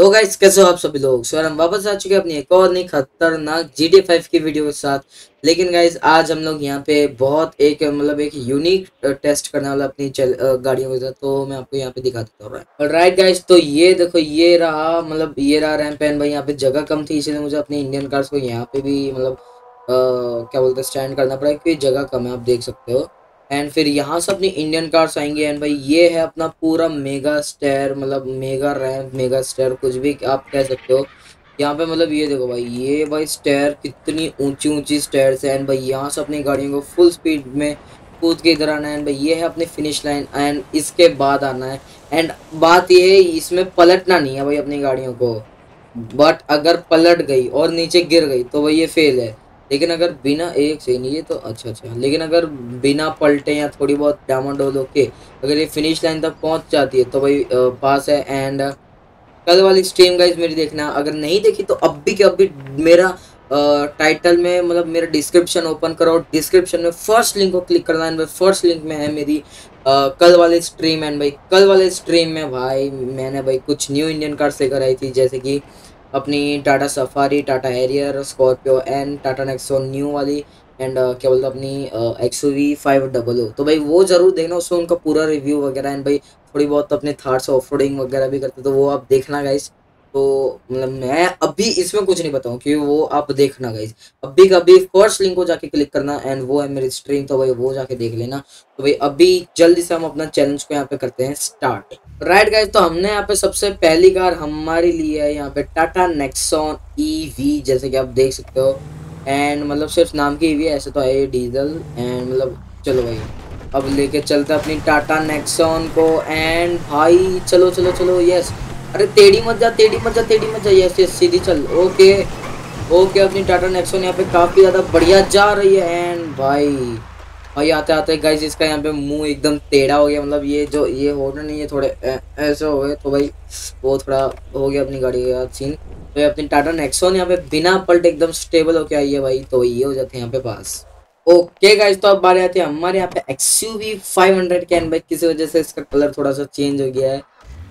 Hello guys, कैसे हो आप सभी लोग? सर हम वापस आ चुके हैं अपनी एक और नई खतरनाक जी टी फाइव की वीडियो के साथ। लेकिन गाइस, आज हम लोग यहाँ पे बहुत एक मतलब एक यूनिक टेस्ट करने वाला अपनी चल गाड़ियों के साथ। तो मैं आपको यहाँ पे दिखा देता हूँ और राइट गाइस तो ये देखो, ये रहा मतलब ये रहा रैम पैन भाई, यहाँ पे जगह कम थी, इसलिए मुझे अपने इंडियन कार्स को यहाँ पे भी मतलब क्या बोलते हैं स्टैंड करना पड़ा, क्योंकि जगह कम है, आप देख सकते हो। एंड फिर यहाँ से अपनी इंडियन कार्स आएँगे। एंड भाई, ये है अपना पूरा मेगा स्टेयर मतलब मेगा रैम्प मेगा स्टेयर कुछ भी आप कह सकते हो। यहाँ पे मतलब ये देखो भाई, ये भाई स्टेयर कितनी ऊँची ऊँची स्टेयर्स है। एंड भाई, यहाँ से अपनी गाड़ियों को फुल स्पीड में कूद के इधर आना है। एंड भाई, ये है अपनी फिनिश लाइन एंड इसके बाद आना है। एंड बात ये है, इसमें पलटना नहीं है भाई अपनी गाड़ियों को। बट अगर पलट गई और नीचे गिर गई तो भाई ये फेल है। लेकिन अगर बिना एक से नहीं ये तो अच्छा अच्छा। लेकिन अगर बिना पलटे या थोड़ी बहुत डायमंड हो के अगर ये फिनिश लाइन तक पहुँच जाती है तो भाई पास है एंड कल वाली स्ट्रीम गाइज़ मेरी देखना। अगर नहीं देखी तो अब भी के अभी मेरा टाइटल में मतलब मेरा डिस्क्रिप्शन ओपन करो डिस्क्रिप्शन में फ़र्स्ट लिंक को क्लिक करना। है फ़र्स्ट लिंक में है मेरी uh, कल वाली स्ट्रीम एंड भाई कल वाले स्ट्रीम में भाई मैंने भाई कुछ न्यू इंडियन कार्ड से कराई थी जैसे कि अपनी Tata Safari Tata Harrier Scorpio N Tata Nexon new वाली एंड uh, क्या बोलते अपनी X V five double O तो भाई वो ज़रूर देखना उसमें उनका पूरा रिव्यू वगैरह एंड भाई थोड़ी बहुत अपने थाट्स ऑफ़ वगैरह भी करते तो वो आप देखना गाइस तो मतलब मैं अभी इसमें कुछ नहीं बताऊँ, क्योंकि वो आप देखना गाइज़ अभी कभी फ़र्स्ट लिंक को जाके क्लिक करना एंड वो है मेरी स्ट्रीम तो भाई वो जाके देख लेना। तो भाई अभी जल्दी से हम अपना चैलेंज को यहाँ पे करते हैं स्टार्ट राइट गाइज़ तो हमने यहाँ पे सबसे पहली कार हमारी ली है यहाँ पे टाटा नेक्सॉन ईवी जैसे कि आप देख सकते हो। एंड मतलब सिर्फ़ नाम की ईवी ऐसे तो है डीजल एंड मतलब चलो भाई, अब लेके चलते अपनी टाटा नेक्सॉन को। एंड भाई, चलो चलो चलो यस अरे तेड़ी मत जा तेड़ी मत जा तेड़ी मत जा यस यस सीधी चल। ओके ओके, अपनी टाटा नेक्सॉन यहाँ पे काफ़ी ज़्यादा बढ़िया जा रही है। एंड भाई भाई, आते आते गाइज़ इसका यहाँ पे मुँह एकदम टेढ़ा हो गया। मतलब ये जो, ये हो रहा नहीं है थोड़े ऐसे हो गए। तो भाई, वो थोड़ा हो गया अपनी गाड़ी का सीन तो अपनी टाटा नेक्सॉन यहाँ पे बिना पलट एकदम स्टेबल होके आई है भाई। तो ये हो जाते हैं यहाँ पे पास ओके गाइज़ तो अब बारे आते हैं हमारे यहाँ पे X U V five hundred can भाई, किसी वजह से इसका कलर थोड़ा सा चेंज हो गया है।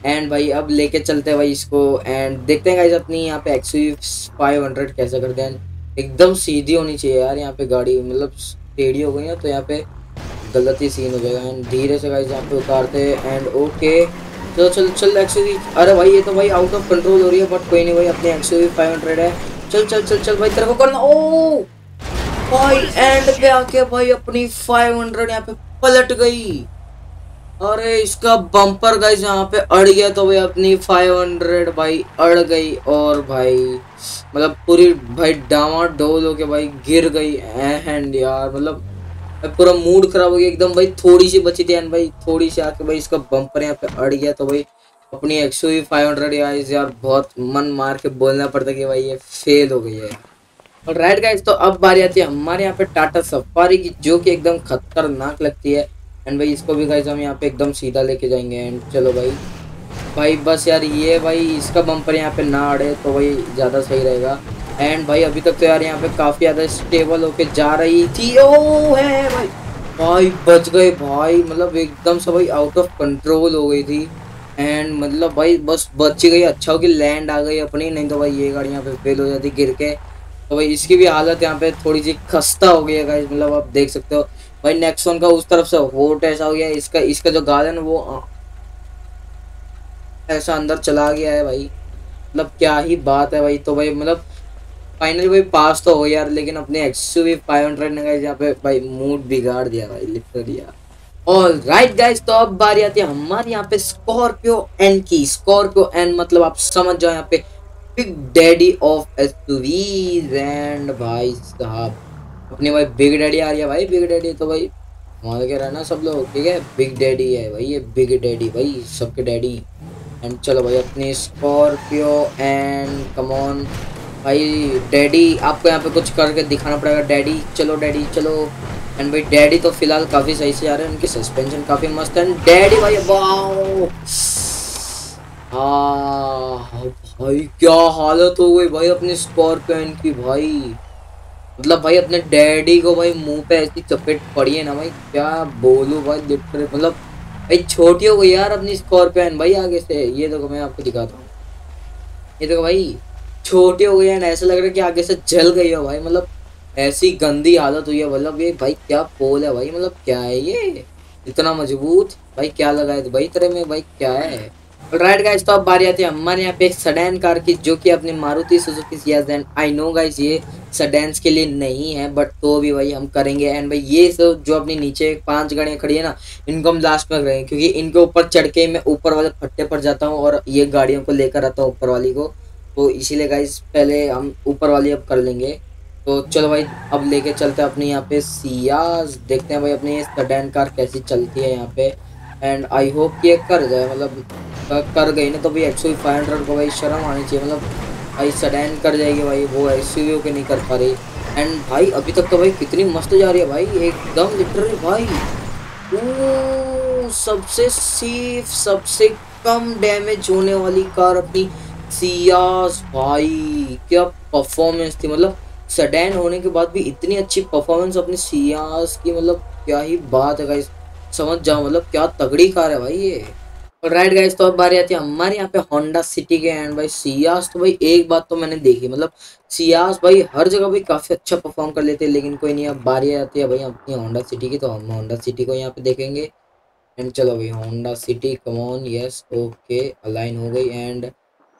एंड भाई, अब लेके चलते हैं भाई इसको। एंड देखते हैं अपनी यहाँ पे एक्स फाइव हंड्रेड कैसे करते हैं। एकदम सीधी होनी चाहिए यार यहाँ पे गाड़ी। मतलब टेढ़ी हो गई है तो यहाँ पे गलत ही सीन हो जाएगा। एंड धीरे से गाइज़ यहाँ पे उतारते एंड ओके चलो, चल चल एक्स अरे भाई, ये तो भाई आउट ऑफ़ कंट्रोल हो रही है बट कोई नहीं भाई, अपनी एक्स फाइव हंड्रेड है। चल चल चल चल भाई, तेरे को करना। ओ भाई एंड पे आके भाई अपनी फाइव हंड्रेड यहाँ पे पलट गई। अरे इसका बम्पर गाइस यहाँ पे अड़ गया तो भाई अपनी 500 भाई अड़ गई और भाई मतलब पूरी भाई डावा डोल हो के भाई गिर गई एंड यार मतलब पूरा मूड खराब हो गया, एकदम भाई थोड़ी सी बची थी एंड भाई थोड़ी सी आके भाई इसका बम्पर यहाँ पे अड़ गया तो भाई अपनी एक्सो वी फाइव हंड्रेड यार बहुत मन मार के बोलना पड़ता कि भाई ये फेल हो गई है। और राइट गाइस तो अब बारी आती है हमारे यहाँ पे टाटा सफारी की, जो कि एकदम खतरनाक लगती है। एंड भाई, इसको भी गाइज़ हम यहाँ पे एकदम सीधा लेके जाएँगे। एंड चलो भाई। भाई, बस यार ये भाई, इसका बम्पर यहाँ पे ना अड़े तो भाई ज़्यादा सही रहेगा। एंड भाई, अभी तक तो यार यहाँ पे काफ़ी ज़्यादा स्टेबल होके जा रही थी। ओ है भाई। भाई, बच गए भाई। मतलब एकदम से भाई आउट ऑफ़ कंट्रोल हो गई थी। एंड मतलब भाई, बस बच गई। अच्छा हो कि लैंड आ गई अपनी, नहीं तो भाई ये गाड़ी यहाँ पे फेल हो जाती गिर के। तो भाई इसकी भी हालत यहाँ पे थोड़ी सी खस्ता हो गई है गाइज़ मतलब आप देख सकते हो। भाई नेक्सॉन का उस तरफ़ से होट ऐसा हो गया, इसका इसका जो गाल है ना वो ऐसा अंदर चला गया है भाई। मतलब क्या ही बात है भाई तो भाई मतलब फाइनली भाई पास तो हो यार, लेकिन अपने एक्स वी फाइव हंड्रेड ने यहाँ पे भाई मूड बिगाड़ दिया भाई लिख दिया ऑल राइट गाइज़ तो अब बारी आती है हमारे यहाँ पे स्कॉर्पियो एन की। स्कॉर्पियो एन मतलब आप समझ जाओ यहाँ पे big daddy of S and भाई साहब। अपनी भाई बिग डैडी आ है भाई बिग डैडी तो भाई वहाँ के रहना सब लोग, ठीक है? बिग डैडी है भाई, ये बिग डैडी भाई, सबके डैडी एंड चलो भाई अपनी स्कॉर्पियो एंड कमॉन भाई डैडी आपको यहाँ पे कुछ करके दिखाना पड़ेगा डैडी चलो डैडी चलो। एंड भाई डैडी तो फ़िलहाल काफ़ी सही से आ रहे हैं, उनकी सस्पेंशन काफ़ी मस्त है। डैडी भाई वाओ हाँ भाई क्या हालत हो गई भाई अपनी स्कॉर्पियो की भाई। मतलब भाई अपने डैडी को भाई मुँह पे ऐसी चपेट पड़ी है ना भाई, क्या बोलूँ भाई लिटरली मतलब भाई छोटी हो गई यार अपनी स्कॉर्पियन भाई आगे से। ये देखो मैं आपको दिखाता हूँ। ये देखो भाई, छोटी हो गई है, ऐसा लग रहा है कि आगे से जल गई हो भाई मतलब ऐसी गंदी हालत हुई है मतलब ये भाई क्या पोल है भाई मतलब क्या है ये? इतना मज़बूत, भाई क्या लगा है भाई तेरे में, भाई क्या है? राइट गाइस तो अब बारी आती है हमारे यहाँ पे सडैन कार की, जो कि अपनी Maruti Suzuki I know guys ये सडैंस के लिए नहीं है बट तो भी भाई हम करेंगे। एंड भाई ये सब जो अपनी नीचे पाँच गाड़ियाँ खड़ी है ना, इनको हम लास्ट में करेंगे क्योंकि इनके ऊपर चढ़ के मैं ऊपर वाले फट्टे पर जाता हूँ और ये गाड़ियों को लेकर आता हूँ ऊपर वाली को। तो इसीलिए गाइस पहले हम ऊपर वाली अब कर लेंगे। तो चलो भाई, अब लेके चलते हैं अपने यहाँ पे सियाज देखते हैं भाई अपनी सडैन कार कैसी चलती है यहाँ पे। एंड आई होप कि ये कर जाए मतलब कर गई ना तो भाई एक्सो फाइव हंड्रेड को भाई शर्म आनी चाहिए मतलब भाई सडैन कर जाएगी भाई, वो एस के नहीं कर पा रही। एंड भाई, अभी तक तो भाई कितनी मस्त जा रही है भाई, एकदम लिटरली भाई। ओ सबसे सेफ़ सबसे कम डैमेज होने वाली कार अपनी सियास भाई, क्या परफॉर्मेंस थी मतलब सडैन होने के बाद भी इतनी अच्छी परफॉर्मेंस अपनी सियास की मतलब क्या ही बात है गाइस समझ जाओ मतलब क्या तगड़ी कार है भाई ये। और राइट गाइस तो अब बारी आती है हमारे यहाँ पे होंडा सिटी के एंड भाई सियास तो भाई एक बात तो मैंने देखी मतलब सियास भाई हर जगह भाई काफ़ी अच्छा परफॉर्म कर लेते हैं, लेकिन कोई नहीं, अब बारी आती है भाई अपनी होंडा सिटी की तो हम होंडा सिटी को यहाँ पे देखेंगे। एंड चलो भाई Honda City come on yes okay align हो गई एंड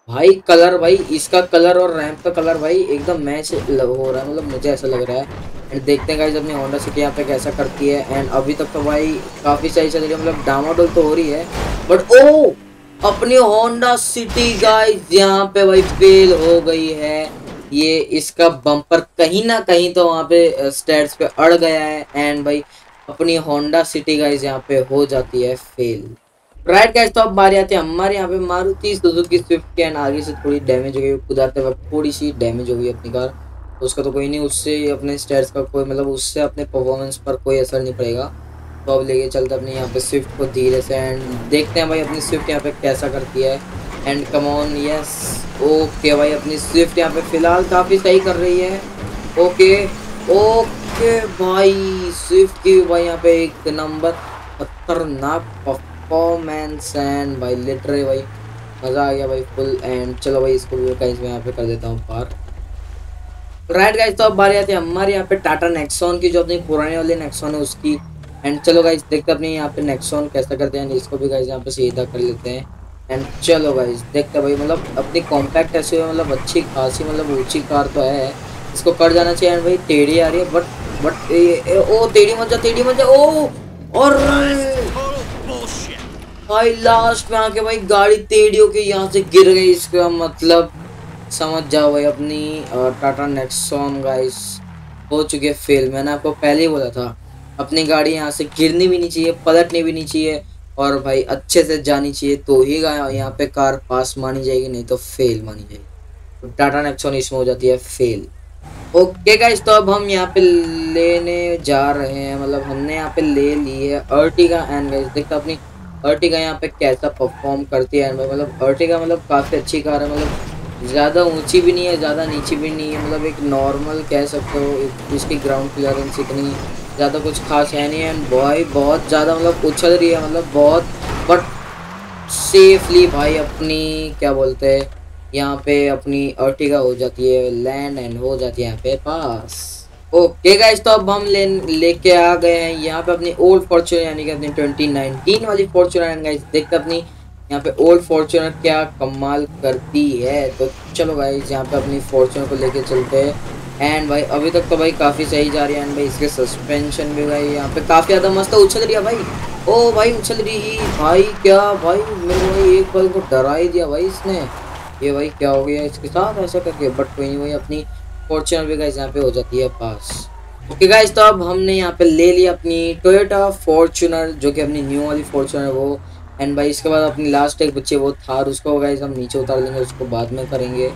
भाई कलर भाई, इसका कलर और रैम्प का कलर भाई एकदम मैच हो रहा है मतलब मुझे ऐसा लग रहा है। देखते हैं गाइज़ अपनी होंडा सिटी यहाँ पे कैसा करती है। एंड अभी तक तो भाई काफ़ी सही चल रही है। मतलब डामाडोल तो हो रही है। बट ओ अपनी होंडा सिटी गाइज़ यहाँ पे भाई फेल हो गई है। ये इसका बम्पर कहीं ना कहीं तो वहाँ पे स्टेट्स पे अड़ गया है। एंड भाई अपनी होंडा सिटी गाइज़ यहाँ पे हो जाती है फेल राइट गाइस तो अब बारी आती है हमारे यहाँ पे मारुति सुजुकी स्विफ्ट के एंड आगे से थोड़ी डैमेज हो गई। कुदाते वक्त थोड़ी सी डैमेज हो गई अपनी कार उसका तो कोई नहीं, उससे अपने स्टेयर्स का कोई मतलब उससे अपने परफॉर्मेंस पर कोई असर नहीं पड़ेगा। तो अब लेके चलते अपने यहाँ पे स्विफ्ट को धीरे से एंड देखते हैं भाई अपनी स्विफ्ट यहाँ पे कैसा करती है। एंड कमॉन यस ओके भाई अपनी स्विफ्ट यहाँ पे फ़िलहाल काफ़ी सही कर रही है। ओके ओके भाई स्विफ्ट की भाई यहाँ पे एक नंबर खतरनाक परफॉर्मेंस एंड भाई लिटरे भाई मज़ा आ गया भाई फुल एंड चलो भाई इसको भी कहीं यहाँ पे कर देता हूँ पार राइट गाइस तो अब बारी आती है हमारे यहाँ पे टाटा नेक्सॉन की जो अपनी पुराने वाली नेक्सॉन है उसकी। एंड चलो गाइस देखते अपने यहाँ पे नेक्सॉन कैसा करते हैं। इसको भी गाइस यहाँ पे सीधा कर लेते हैं। एंड चलो गाइस देखते भाई मतलब अपनी कॉम्पैक्ट ऐसी मतलब अच्छी खासी मतलब ऊँची कार तो है। इसको कर जाना चाहिए। एंड भाई टेढ़ी आ रही है बट बट ओ टेढ़ी मत जा टेढ़ी मत जा, ओ और भाई लास्ट में आके भाई गाड़ी टेढ़ी के यहाँ से गिर गई, इसका मतलब समझ जाओ भाई, अपनी टाटा नेक्सॉन गाइस हो चुकी फेल मैंने आपको पहले ही बोला था, अपनी गाड़ी यहाँ से गिरनी भी नहीं चाहिए, पलटनी भी नहीं चाहिए, और भाई अच्छे से जानी चाहिए तो ही यहाँ पे कार पास मानी जाएगी, नहीं तो फेल मानी जाएगी। तो टाटा नेक्सॉन इसमें हो जाती है फेल ओके गाइस तो अब हम यहाँ पे लेने जा रहे हैं मतलब हमने यहाँ पे ले ली है अर्टिगा एंड गाइस देखते अपनी अर्टिगा यहाँ पे कैसा परफॉर्म करती है मतलब अर्टिगा मतलब काफ़ी अच्छी कार है मतलब ज़्यादा ऊँची भी नहीं है, ज़्यादा नीची भी नहीं है मतलब एक नॉर्मल कह सकते हो इसकी ग्राउंड क्लियरेंस इतनी ज़्यादा कुछ खास है नहीं एंड भाई, बहुत ज़्यादा मतलब उछल रही है मतलब बहुत बट सेफली भाई अपनी, क्या बोलते हैं, यहाँ पे अपनी अर्टिगा हो जाती है लैंड एंड हो जाती है यहाँ पे पास। ओके गाइस तो अब हम ले लेके आ गए हैं, यहाँ पे अपनी ओल्ड फॉर्चूनर यानी कि अपनी 2019 वाली फॉर्चूनर गाइस देखते अपनी यहाँ पे ओल्ड फॉर्चूनर क्या कमाल करती है? तो चलो गाइस यहाँ पे अपनी फॉर्चूनर को लेके चलते हैं। एंड भाई, अभी तक तो भाई काफ़ी सही जा रही है। एंड भाई, इसके सस्पेंशन भी भाई यहाँ पे काफ़ी ज़्यादा मस्त उछल रही है भाई। ओ भाई, उछल रही भाई, क्या भाई, मेरे भाई, एक पल को डरा ही दिया भाई इसने। ये भाई क्या हो गया इसके साथ ऐसा करके? बट कोई नहीं भाई अपनी फॉर्चुनर भी गाइस यहाँ पे हो जाती है पास ओके गाइस तो अब हमने यहाँ पे ले लिया अपनी टोयोटा फॉर्चुनर जो कि अपनी न्यू वाली फॉर्चुनर वो। एंड भाई, इसके बाद अपनी लास्ट एक बच्चे, वो थार, उसको गाइस हम नीचे उतार लेंगे उसको बाद में करेंगे।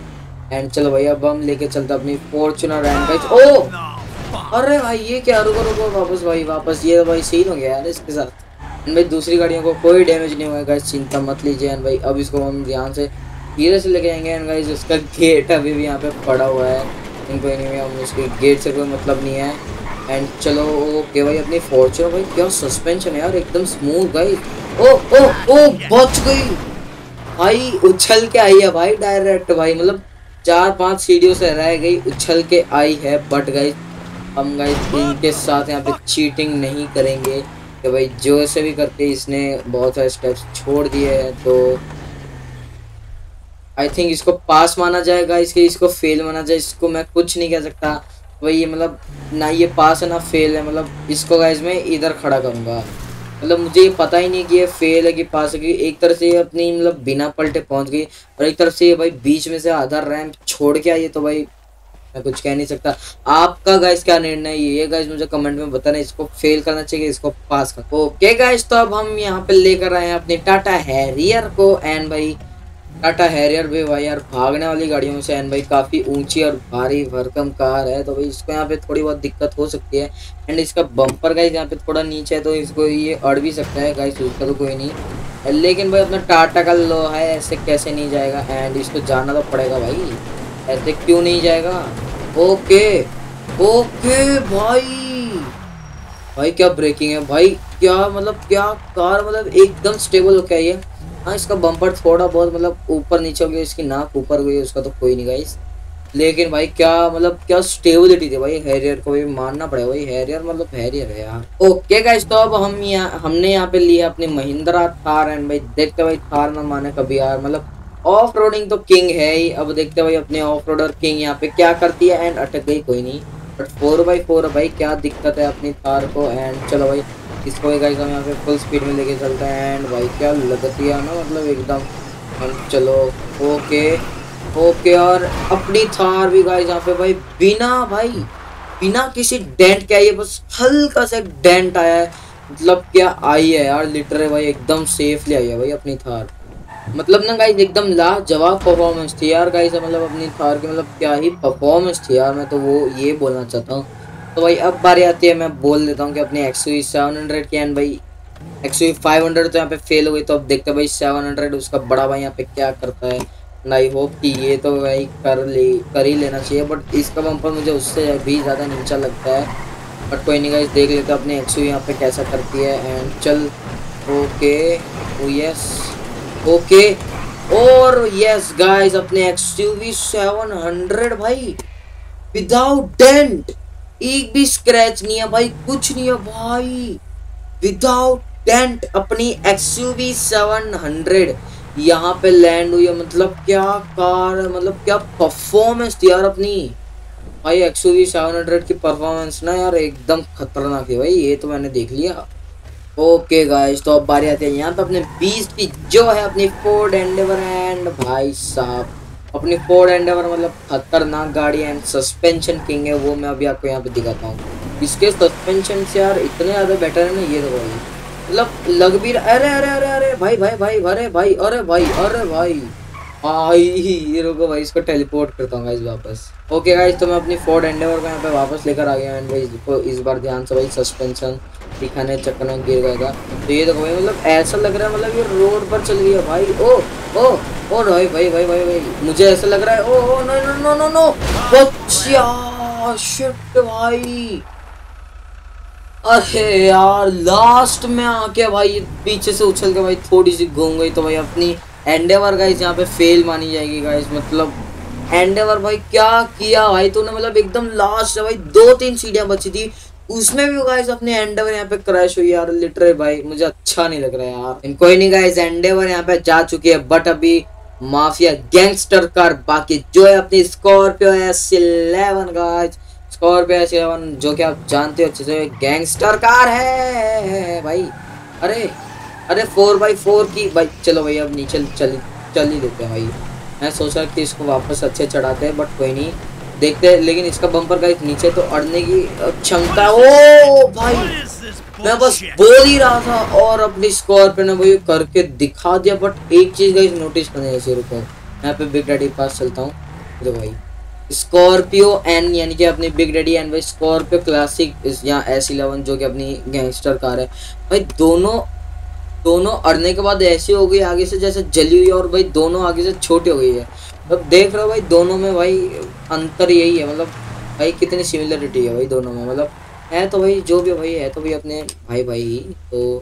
एंड चलो भाई, अब हम लेके चलते अपनी फॉर्चुनर एंड गाइस ओ! अरे भाई, ये क्या? रुको रुको, वापस भाई, वापस। ये भाई सीन हो गया यार इसके साथ। एंड भाई, दूसरी गाड़ियों को कोई डैमेज नहीं हुआ गाइस चिंता मत लीजिए। एंड भाई, अब इसको हम ध्यान से धीरे से लेके आएँगे। एंड गाइस उसका गेट अभी भी यहाँ पे पड़ा हुआ है। इनको एनीवे हम उसके गेट से कोई मतलब नहीं है। एंड चलो ओके भाई, अपनी फॉर्चुनर भाई, क्या सस्पेंशन है यार? एकदम स्मूथ भाई ओ ओ ओ, बच गई। भाई उछल के आई है भाई डायरेक्ट भाई। मतलब चार पाँच सीढ़ियों से रह गई, उछल के आई है बट गई हम गई इनके साथ यहाँ पे चीटिंग नहीं करेंगे कि भाई जो से भी करके इसने बहुत सारे स्टेप्स छोड़ दिए हैं तो आई थिंक इसको पास माना जाएगा, इसके, इसको फेल माना जाए, इसको मैं कुछ नहीं कह सकता। भाई ये मतलब ना ये पास है, ना फेल है मतलब इसको गाइज़ मैं इधर खड़ा करूँगा। मतलब मुझे ये पता ही नहीं कि ये फेल है कि पास है कि एक तरफ़ से ये अपनी मतलब बिना पलटे पहुँच गई और एक तरफ़ से ये भाई बीच में से आधा रैंप छोड़ के आई तो भाई मैं कुछ कह नहीं सकता। आपका गाइस क्या निर्णय ये गाइस मुझे कमेंट में बताना, इसको फेल करना चाहिए, इसको पास कर ओके गाइस तो अब हम यहाँ पे लेकर आए हैं अपने टाटा हैरियर को एंड भाई टाटा हैरियर भी भाई यार। भागने वाली गाड़ियों से एंड भाई काफ़ी ऊँची और भारी भरकम कार है तो भाई इसको यहाँ पे थोड़ी बहुत दिक्कत हो सकती है। एंड इसका बम्पर गाइस यहाँ पे थोड़ा नीचे है तो इसको ये अड़ भी सकता है। गाइस उसका तो कोई नहीं। लेकिन भाई अपना टाटा का लो है, ऐसे कैसे नहीं जाएगा? एंड इसको जाना तो पड़ेगा भाई। ऐसे क्यों नहीं जाएगा? ओके ओके भाई। भाई क्या ब्रेकिंग है? भाई क्या मतलब क्या कार मतलब एकदम स्टेबल हो क्या ये हाँ इसका बम्पर थोड़ा बहुत मतलब ऊपर नीचे हो गया, इसकी नाक ऊपर गई, उसका तो कोई नहीं गाइस लेकिन भाई, क्या मतलब क्या स्टेबिलिटी थी भाई हैरियर को भी मानना पड़ेगा भाई। हैरियर मतलब हैरियर है यार। ओके गाइस तो अब हम यहाँ, हमने यहाँ पे लिया अपनी महिंद्रा थार एंड भाई, देखते भाई, थार ना माने कभी यार मतलब ऑफ़ रोडिंग तो किंग है ही। अब देखते भाई, अपने ऑफ़ रोडर किंग यहाँ पे क्या करती है एंड अटक गई, कोई नहीं। बट फोर बाई फोर भाई, क्या दिक्कत है अपनी थार को एंड चलो भाई। इसको भी गाइस हम यहाँ पे फुल स्पीड में लेके चलते हैं। एंड भाई क्या लगती है ना मतलब एकदम हम चलो। ओके ओके और अपनी थार भी गाइस यहाँ पे भाई, बिना भाई, बिना किसी डेंट के आई है, बस हल्का सा डेंट आया है। मतलब क्या आई है यार लिटर भाई एकदम सेफली आई है भाई अपनी थार। मतलब ना गाइस एकदम लाजवाब परफॉर्मेंस थी यार गाइस मतलब अपनी थार की मतलब क्या ही परफॉर्मेंस थी यार। मैं तो वो ये बोलना चाहता हूँ। तो भाई, अब बारी आती है, मैं बोल देता हूँ कि अपनी एक्स यू सेवन हंड्रेड की एंड भाई। एक्स यू फाइव हंड्रेड तो यहाँ पे फेल हो गई तो अब देखते हैं भाई सेवन हंड्रेड उसका बड़ा भाई यहाँ पे क्या करता है। आई होप कि ये तो भाई कर ले, कर ही लेना चाहिए बट इसका बम्पर मुझे उससे भी ज़्यादा नीचा लगता है। बट कोई नहीं गाइस देख लेते अपनी एक्स यू यहाँ पे कैसा करती है एंड चल। ओके ओ यस ओके और यस गाइस अपने एक्स यू सेवन हंड्रेड भाई विदाउट डेंट एक भी स्क्रैच नहीं है भाई, कुछ नहीं है भाई। विदाउट डेंट अपनी एक्सयूवी सेवन हंड्रेड यहाँ पे लैंड हुई है। मतलब क्या कार है मतलब क्या परफॉर्मेंस थी यार अपनी। भाई एक्सयूवी सेवन हंड्रेड की परफॉर्मेंस ना यार एकदम खतरनाक है भाई, ये तो मैंने देख लिया। ओके गाइस तो अब बारी आती है यहाँ पे अपने बीस की, जो है अपनी फोर्ड एंडेवर एंड भाई साहब। अपनी फोर्ड एंडेवर मतलब खतरनाक गाड़ी एंड सस्पेंशन किंग है, वो मैं अभी आपको यहाँ पे दिखाता हूँ। इसके सस्पेंशन से यार इतने ज़्यादा बेटर है ना, ये तो भाई। मतलब लग भी अरे अरे अरे अरे, भाई भाई भाई, अरे भाई अरे भाई अरे, भाई। भाई, ये रुको भाई, इसको टेलीपोर्ट करता हूँ गाइस वापस। ओके गाइस तो मैं अपनी फोर्ड एंडेवर को यहाँ पे वापस लेकर आ गया एंड भाई इस बार ध्यान से भाई सस्पेंशन दिखाने चक्कर गिर गया था। तो ये देखो भाई मतलब ऐसा लग रहा है मतलब ये रोड पर चल है भाई। ओ ओ ओ, भाई भाई भाई भाई भाई, मुझे ऐसा लग रहा है, ओ ओ, no no no no no. बच्चा शिट भाई। अरे यार लास्ट में आके भाई पीछे से उछल के भाई थोड़ी सी घूम गई तो भाई अपनी एंडेवर गाइस यहाँ पे फेल मानी जाएगी गाइस मतलब एंडेवर भाई क्या किया भाई तूने मतलब एकदम लास्ट भाई दो तीन सीढ़ियाँ बची थी उसमें भी गाइस अपने एंडेवर यहाँ पे क्रैश हुई यार लिटरे भाई, मुझे अच्छा नहीं लग रहा है यार कोई नहीं गाइस एंडेवर यहाँ पे जा चुकी है बट अभी माफिया गैंगस्टर कार बाकी जो है अपनी Scorpio S eleven guys Scorpio S eleven जो कि आप जानते हो, अच्छे से गैंगस्टर कार है, भाई। अरे अरे फोर बाई फोर की, भाई, चलो भाई, अब नीचे चल चल ही देते हैं भाई। मैं सोचा कि इसको वापस अच्छे चढ़ाते हैं बट कोई नहीं। देखते हैं लेकिन इसका बम्पर का नीचे तो अड़ने की क्षमता ओ भाई! मैं बस बोल ही रहा था और अपनी स्कॉर्पियो ने भाई करके दिखा दिया बट एक चीज़ का नोटिस करने जैसे रुको। मैं पे बिग डैडी पास चलता हूँ। तो भाई स्कॉर्पियो एन यानी कि अपनी बिग डैडी एंड भाई स्कॉर्पियो क्लासिक या एस इलेवन जो कि अपनी गैंगस्टर कार है। भाई दोनों दोनों अड़ने के बाद ऐसी हो गई आगे से जैसे जली हुई और भाई दोनों आगे से छोटी हो गई है। अब देख रहे हो भाई, दोनों में भाई अंतर यही है मतलब भाई कितनी सिमिलरिटी है भाई दोनों में मतलब है तो भाई, जो भी भाई है तो भाई अपने भाई भाई ही तो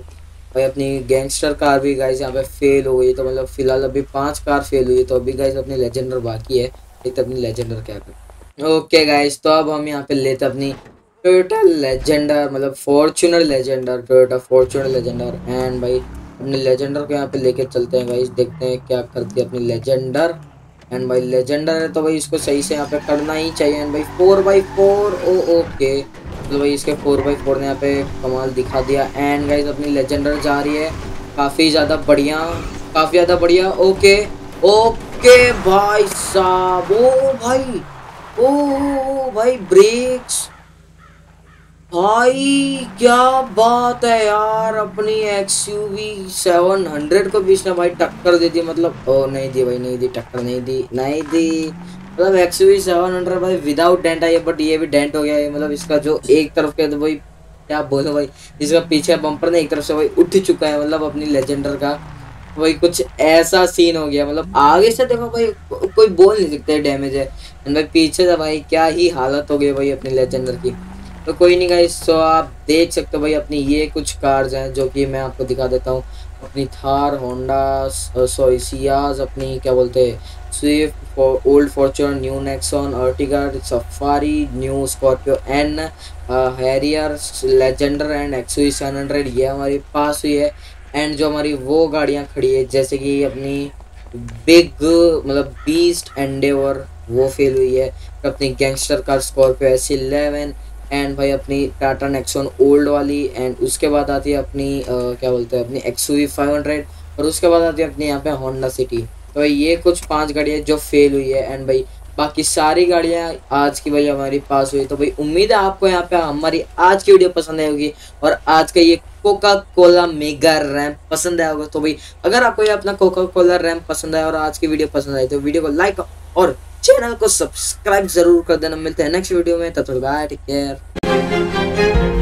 भाई अपनी गैंगस्टर कार भी गाइस यहाँ पे फेल हो गई तो मतलब फ़िलहाल अभी पाँच कार फेल हुई तो अभी गाइस अपनी लेजेंडर बाकी है, देखते अपनी लेजेंडर क्या कर ओके गाइस तो अब हम यहाँ पे लेते अपनी टोयोटा लेजेंडर मतलब Fortuner Legender Toyota Fortuner Legender and भाई अपने लेजेंडर को यहाँ पे लेके चलते हैं गाइस देखते हैं क्या करती है अपनी लेजेंडर एंड भाई लेजेंडर है तो भाई इसको सही से यहाँ पे करना ही चाहिए। एंड भाई four by four oh okay तो भाई इसके फोर बाई फोर ने यहाँ पे कमाल दिखा दिया। एंड गाइज़ अपनी लेजेंडर जा रही है। काफ़ी ज़्यादा बढ़िया, काफ़ी ज़्यादा बढ़िया ओके ओके भाई साहब, ओ, भाई। ओ भाई ब्रेक्स भाई क्या बात है यार अपनी X U V seven hundred को भी इसने भाई टक्कर दे दी मतलब ओ नहीं दी भाई नहीं दी टक्कर नहीं दी नहीं दी। मतलब X U V seven hundred भाई विदाउट डेंट आई है बट ये भी डेंट हो गया है मतलब इसका जो एक तरफ़ के भाई क्या बोलो भाई इसका पीछे बम्पर ने एक तरफ़ से भाई उठ चुका है मतलब अपनी लेजेंडर का। वही कुछ ऐसा सीन हो गया मतलब आगे से देखो भाई को, कोई बोल नहीं सकते डैमेज है। भाई पीछे से भाई क्या ही हालत हो गई भाई अपनी लेजेंडर की। तो कोई नहीं गाइस सो आप देख सकते हो भाई अपनी ये कुछ कार्स हैं जो कि मैं आपको दिखा देता हूँ। अपनी थार होंडा सॉरी सियाज अपनी क्या बोलते हैं Swift old Fortune new Nexon Ertiga Safari new Scorpio N Harrier Legender and XV seven hundred ये हमारे पास हुई है। एंड जो हमारी वो गाड़ियाँ खड़ी है, जैसे कि अपनी बिग मतलब बीस्ट एंडेवर वो फेल हुई है। अपनी gangster car Scorpio S eleven and भाई अपनी टाटा नेक्सॉन ओल्ड वाली एंड उसके बाद आती है अपनी आ, क्या बोलते हैं अपनी एक्सू फाइव हंड्रेड और उसके बाद आती है अपनी यहाँ पे होंडा सिटी तो भाई ये कुछ पाँच गाड़ियाँ जो फेल हुई है एंड भाई बाकी सारी गाड़ियाँ आज की भाई हमारी पास हुई तो भाई उम्मीद है आपको यहाँ पे हमारी आज की वीडियो पसंद आई होगी और आज का ये कोका कोला मेगा रैम पसंद आया होगा। तो भाई अगर आपको ये अपना कोका कोला रैम पसंद आया और आज की वीडियो पसंद आई तो वीडियो को लाइक और चैनल को सब्सक्राइब ज़रूर कर देना। मिलते हैं नेक्स्ट वीडियो में। तब तक बाय टेक केयर